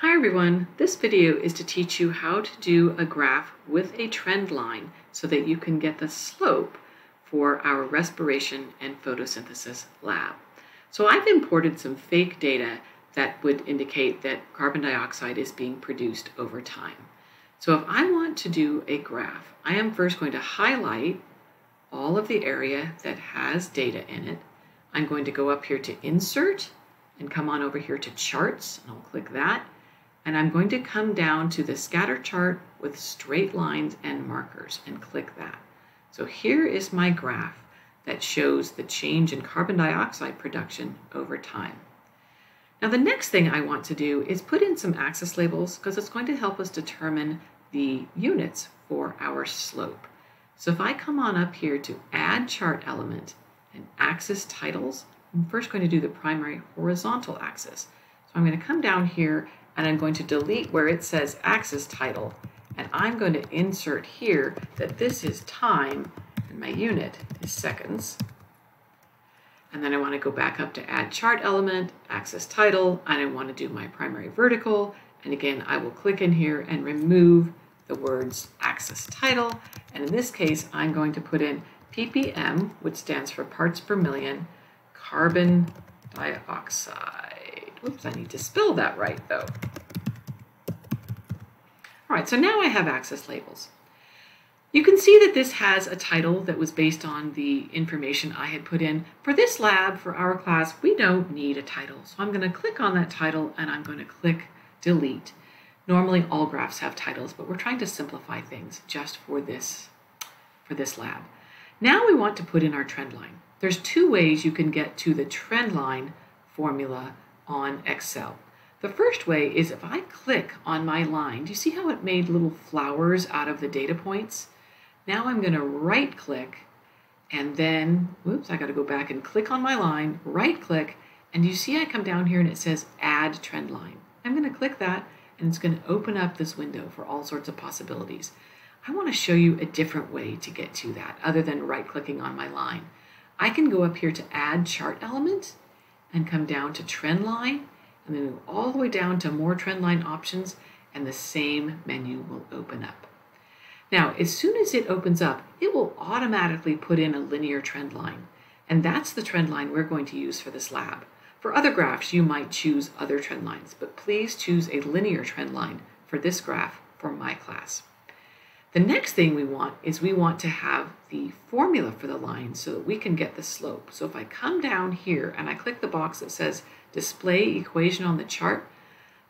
Hi everyone, this video is to teach you how to do a graph with a trend line so that you can get the slope for our respiration and photosynthesis lab. So I've imported some fake data that would indicate that carbon dioxide is being produced over time. So if I want to do a graph, I am first going to highlight all of the area that has data in it. I'm going to go up here to Insert and come on over here to Charts, and I'll click that and I'm going to come down to the scatter chart with straight lines and markers and click that. So here is my graph that shows the change in carbon dioxide production over time. Now the next thing I want to do is put in some axis labels because it's going to help us determine the units for our slope. So if I come on up here to add chart element and axis titles, I'm first going to do the primary horizontal axis. So I'm going to come down here and I'm going to delete where it says axis title and I'm going to insert here that this is time and my unit is seconds. And then I want to go back up to add chart element, axis title, and I want to do my primary vertical. And again, I will click in here and remove the words axis title. And in this case, I'm going to put in ppm, which stands for parts per million, carbon dioxide. Oops, I need to spell that right though. All right, so now I have axis labels. You can see that this has a title that was based on the information I had put in. For this lab, for our class, we don't need a title. So I'm going to click on that title and I'm going to click delete. Normally all graphs have titles, but we're trying to simplify things just for this, for this lab. Now we want to put in our trend line. There's two ways you can get to the trend line formula on Excel. The first way is if I click on my line, do you see how it made little flowers out of the data points? Now I'm going to right click and then, whoops, I got to go back and click on my line, right click, and you see I come down here and it says add trend line. I'm going to click that and it's going to open up this window for all sorts of possibilities. I want to show you a different way to get to that other than right clicking on my line. I can go up here to add chart element and come down to trend line and then move all the way down to more trend line options and the same menu will open up. Now, as soon as it opens up, it will automatically put in a linear trend line. And that's the trend line we're going to use for this lab. For other graphs, you might choose other trend lines, but please choose a linear trend line for this graph for my class. The next thing we want is we want to have the formula for the line so that we can get the slope. So if I come down here and I click the box that says display equation on the chart,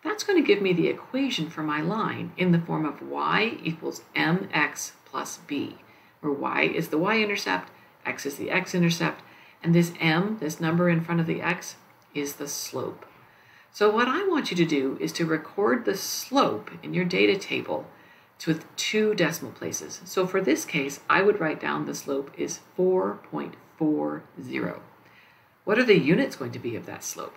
that's going to give me the equation for my line in the form of y equals mx plus b, where y is the y-intercept, x is the x-intercept, and this m, this number in front of the x, is the slope. So what I want you to do is to record the slope in your data table with two decimal places. So for this case, I would write down the slope is 4.40. What are the units going to be of that slope?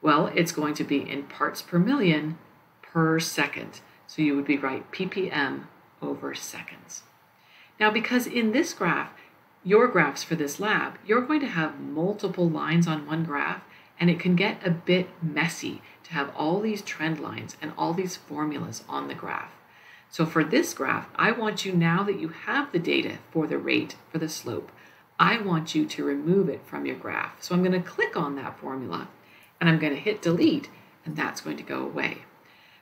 Well, it's going to be in parts per million per second. So you would be write ppm over seconds. Now, because in this graph, your graphs for this lab, you're going to have multiple lines on one graph, and it can get a bit messy to have all these trend lines and all these formulas on the graph. So for this graph, I want you now that you have the data for the rate for the slope, I want you to remove it from your graph. So I'm going to click on that formula and I'm going to hit delete and that's going to go away.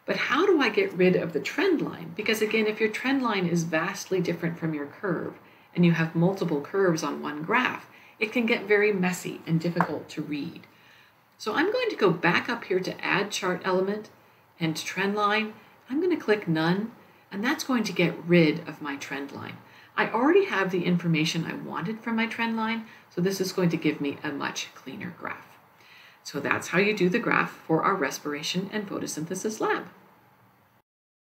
But how do I get rid of the trend line? Because again, if your trend line is vastly different from your curve and you have multiple curves on one graph, it can get very messy and difficult to read. So I'm going to go back up here to add chart element and trend line. I'm going to click none and that's going to get rid of my trend line. I already have the information I wanted from my trend line, so this is going to give me a much cleaner graph. So that's how you do the graph for our respiration and photosynthesis lab.